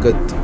good.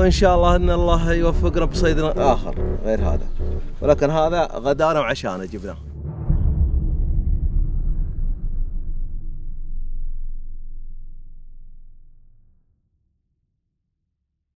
وإن شاء الله إن الله يوفقنا بصيد آخر غير هذا. ولكن هذا غدانا وعشانا جبناه